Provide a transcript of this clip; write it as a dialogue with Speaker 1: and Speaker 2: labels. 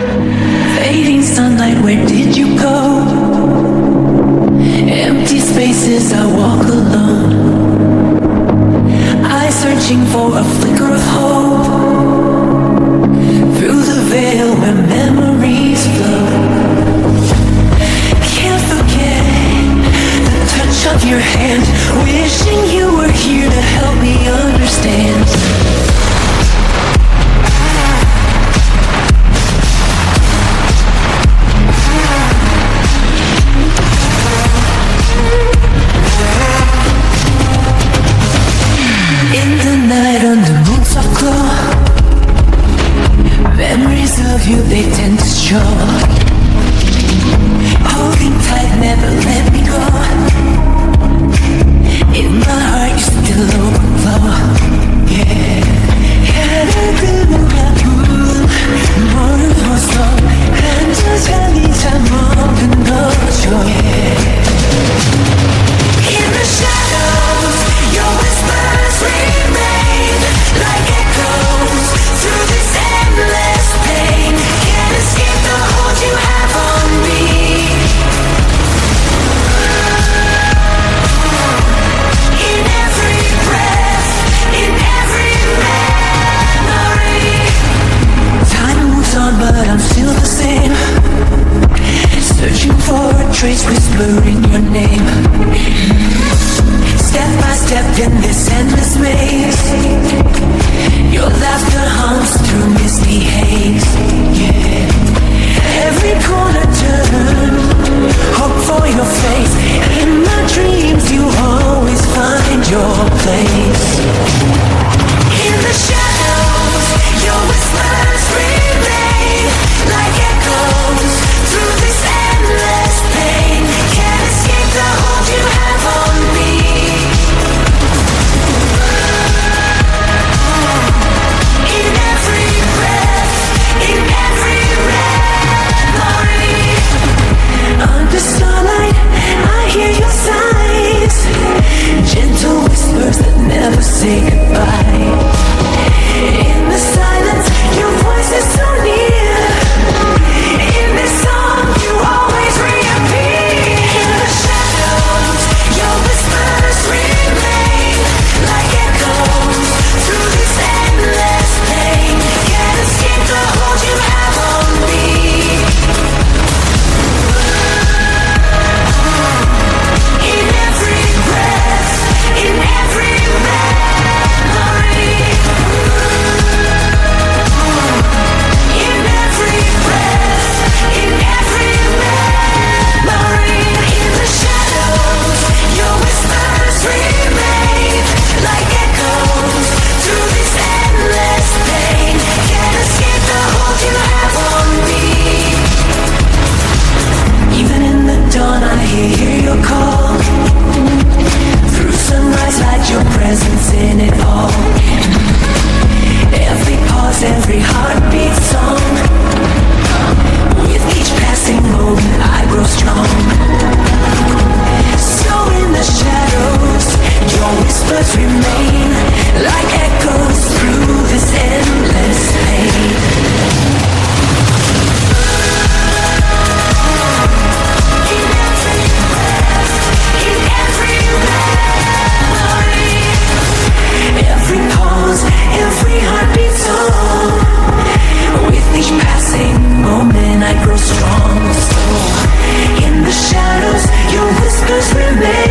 Speaker 1: Fading sunlight, where did you shadows remain